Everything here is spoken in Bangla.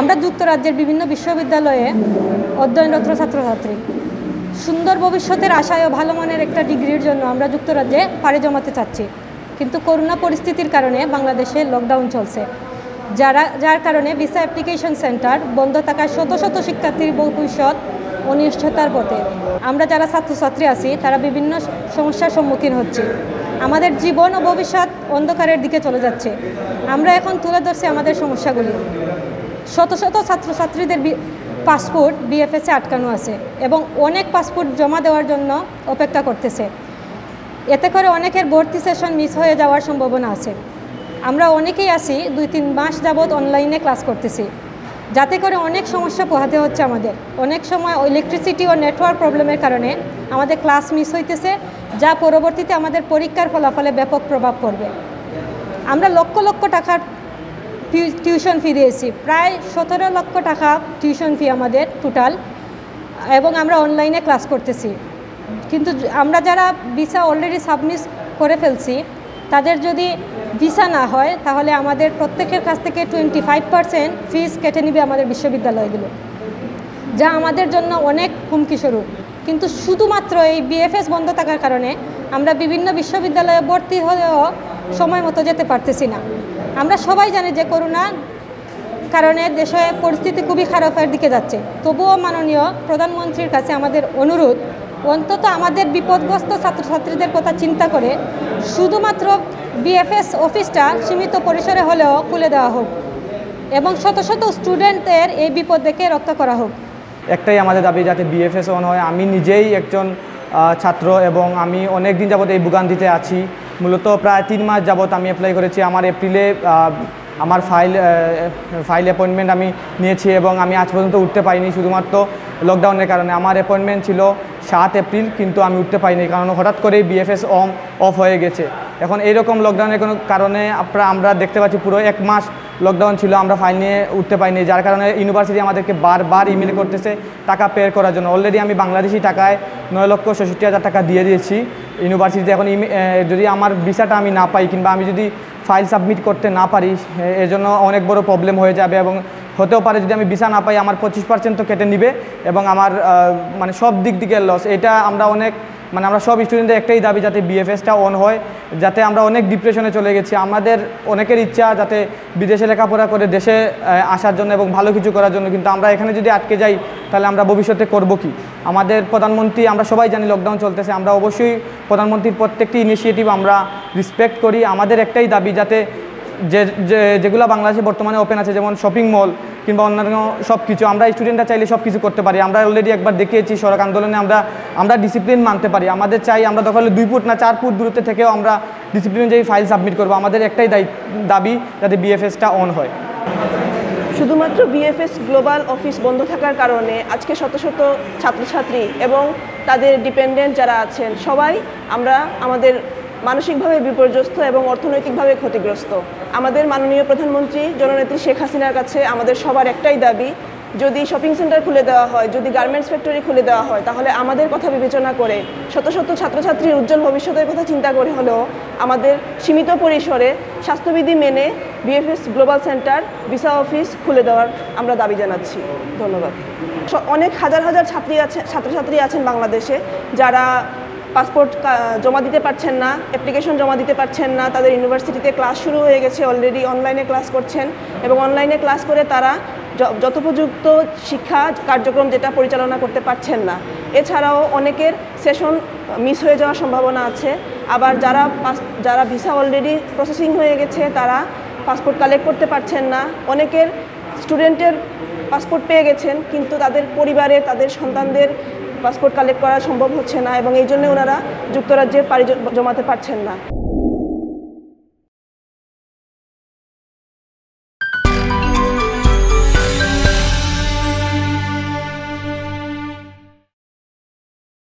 আমরা যুক্তরাজ্যের বিভিন্ন বিশ্ববিদ্যালয়ে অধ্যয়নরত ছাত্রছাত্রী। সুন্দর ভবিষ্যতের আশায় ও ভালো মানের একটা ডিগ্রির জন্য আমরা যুক্তরাজ্যে পাড়ি জমাতে চাচ্ছি। কিন্তু করোনা পরিস্থিতির কারণে বাংলাদেশে লকডাউন চলছে। যারা, যার কারণে ভিসা অ্যাপ্লিকেশন সেন্টার বন্ধ থাকায় শত শত শিক্ষার্থীর ভবিষ্যৎ অনিশ্চয়তার পথে। আমরা যারা ছাত্রছাত্রী আছি, তারা বিভিন্ন সমস্যার সম্মুখীন হচ্ছি। আমাদের জীবন ও ভবিষ্যৎ অন্ধকারের দিকে চলে যাচ্ছে। আমরা এখন তুলে ধরছি আমাদের সমস্যাগুলি। শত শত ছাত্রছাত্রীদের পাসপোর্ট বিএফএসে আটকানো আছে এবং অনেক পাসপোর্ট জমা দেওয়ার জন্য অপেক্ষা করতেছে। এতে করে অনেকের ভর্তি সেশন মিস হয়ে যাওয়ার সম্ভাবনা আছে। আমরা অনেকেই আছি, দুই তিন মাস যাবৎ অনলাইনে ক্লাস করতেছি। যাতে করে অনেক সমস্যা পোহাতে হচ্ছে আমাদের। অনেক সময় ইলেকট্রিসিটি ও নেটওয়ার্ক প্রবলেমের কারণে আমাদের ক্লাস মিস হইতেছে, যা পরবর্তীতে আমাদের পরীক্ষার ফলাফলে ব্যাপক প্রভাব পড়বে। আমরা লক্ষ লক্ষ টাকার টিউশন ফি দিয়েছি। প্রায় সতেরো লক্ষ টাকা টিউশন ফি আমাদের টোটাল এবং আমরা অনলাইনে ক্লাস করতেছি। কিন্তু আমরা যারা ভিসা অলরেডি সাবমিট করে ফেলছি, তাদের যদি ভিসা না হয়, তাহলে আমাদের প্রত্যেকের কাছ থেকে টোয়েন্টি ফাইভ পার্সেন্ট ফিস কেটে নিবে আমাদের বিশ্ববিদ্যালয়গুলো, যা আমাদের জন্য অনেক হুমকি স্বরূপ। কিন্তু শুধুমাত্র এই বিএফএস বন্ধ থাকার কারণে আমরা বিভিন্ন বিশ্ববিদ্যালয়ে ভর্তি হলেও সময় মতো যেতে পারতেছি না। আমরা সবাই জানি যে করোনা কারণে দেশে পরিস্থিতি খুবই খারাপের দিকে যাচ্ছে। তবুও মাননীয় প্রধানমন্ত্রীর কাছে আমাদের অনুরোধ, অন্তত আমাদের বিপদগ্রস্ত ছাত্রছাত্রীদের কথা চিন্তা করে শুধুমাত্র বিএফএস অফিসটা সীমিত পরিসরে হলেও খুলে দেওয়া হোক এবং শত শত স্টুডেন্টদের এই বিপদ থেকে রক্ষা করা হোক। একটাই আমাদের দাবি যাতে বিএফএস অন হয়। আমি নিজেই একজন ছাত্র এবং আমি অনেক দিন যাবত এই ভোগান্তিতে আছি। মূলত প্রায় তিন মাস যাবৎ আমি অ্যাপ্লাই করেছি। আমার এপ্রিলে আমার ফাইল ফাইল অ্যাপয়েন্টমেন্ট আমি নিয়েছি এবং আমি আজ পর্যন্ত উঠতে পারিনি। শুধুমাত্র লকডাউনের কারণে। আমার অ্যাপয়েন্টমেন্ট ছিল সাত এপ্রিল কিন্তু আমি উঠতে পারিনি। কারণ হঠাৎ করেই বিএফএস অম অফ হয়ে গেছে। এখন এইরকম লকডাউনের কোনো কারণে আমরা দেখতে পাচ্ছি পুরো এক মাস লকডাউন ছিল, আমরা ফাইল নিয়ে উঠতে পারিনি। যার কারণে ইউনিভার্সিটি আমাদেরকে বারবার ইমেল করতেছে টাকা পে করার জন্য। অলরেডি আমি বাংলাদেশি টাকায় নয় লক্ষ ষষট্টি হাজার টাকা দিয়ে দিয়েছি। ইউনিভার্সিটিতে এখন যদি আমার ভিসাটা আমি না পাই কিংবা আমি যদি ফাইল সাবমিট করতে না পারি এর জন্য অনেক বড় প্রবলেম হয়ে যাবে এবং হতেও পারে যদি আমি ভিসা না পাই, আমার পঁচিশ পার্সেন্ট তো কেটে নিবে এবং আমার মানে সব দিক দিকে লস এটা আমরা অনেক মানে আমরা সব স্টুডেন্টদের একটাই দাবি যাতে বিএফএসটা অন হয়, যাতে আমরা অনেক ডিপ্রেশনে চলে গেছি। আমাদের অনেকের ইচ্ছা যাতে বিদেশে লেখাপড়া করে দেশে আসার জন্য এবং ভালো কিছু করার জন্য। কিন্তু আমরা এখানে যদি আটকে যাই, তাহলে আমরা ভবিষ্যতে করব কি? আমাদের প্রধানমন্ত্রী, আমরা সবাই জানি লকডাউন চলতেছে, আমরা অবশ্যই প্রধানমন্ত্রীর প্রত্যেকটি ইনিশিয়েটিভ আমরা রেসপেক্ট করি। আমাদের একটাই দাবি যাতে যে, যে- যেগুলো বাংলাদেশে বর্তমানে ওপেন আছে, যেমন শপিং মল কিংবা অন্যান্য সব কিছু আমরা স্টুডেন্টরা চাইলে সব কিছু করতে পারি। আমরা অলরেডি একবার দেখিয়েছি সড়ক আন্দোলনে আমরা আমরা ডিসিপ্লিন মানতে পারি। আমাদের চাই আমরা দখলে দুই ফুট না চার ফুট দূরত্বে থেকেও আমরা ডিসিপ্লিন অনুযায়ী ফাইল সাবমিট করব। আমাদের একটাই দাবি যাতে বিএফএসটা অন হয়। শুধুমাত্র বিএফএস গ্লোবাল অফিস বন্ধ থাকার কারণে আজকে শত শত ছাত্রছাত্রী এবং তাদের ডিপেন্ডেন্ট যারা আছেন, সবাই আমরা আমাদের মানসিকভাবে বিপর্যস্ত এবং অর্থনৈতিকভাবে ক্ষতিগ্রস্ত। আমাদের মাননীয় প্রধানমন্ত্রী জননেত্রী শেখ হাসিনার কাছে আমাদের সবার একটাই দাবি, যদি শপিং সেন্টার খুলে দেওয়া হয়, যদি গার্মেন্টস ফ্যাক্টরি খুলে দেওয়া হয়, তাহলে আমাদের কথা বিবেচনা করে, শত শত ছাত্রছাত্রীর উজ্জ্বল ভবিষ্যতের কথা চিন্তা করে হলেও আমাদের সীমিত পরিসরে স্বাস্থ্যবিধি মেনে BFS global centre visa office খুলে দেওয়ার আমরা দাবি জানাচ্ছি। ধন্যবাদ। অনেক হাজার হাজার ছাত্রী আছে ছাত্রছাত্রী আছেন বাংলাদেশে যারা পাসপোর্ট জমা দিতে পারছেন না অ্যাপ্লিকেশন জমা দিতে পারছেন না, তাদের ইউনিভার্সিটিতে ক্লাস শুরু হয়ে গেছে অলরেডি অনলাইনে ক্লাস করছেন এবং অনলাইনে ক্লাস করে তারা যথোপযুক্ত শিক্ষা কার্যক্রম যেটা পরিচালনা করতে পারছেন না। এছাড়াও অনেকের সেশন মিস হয়ে যাওয়ার সম্ভাবনা আছে। আবার যারা যারা ভিসা অলরেডি প্রসেসিং হয়ে গেছে, তারা পাসপোর্ট কালেক্ট করতে পারছেন না। অনেকের স্টুডেন্টের পাসপোর্ট পেয়ে গেছেন, কিন্তু তাদের পরিবারের তাদের সন্তানদের পাসপোর্ট কালেক্ট করা সম্ভব হচ্ছে না এবং এই জন্য ওনারা যুক্তরাজ্যে পাড়ি জমাতে পারছেন না।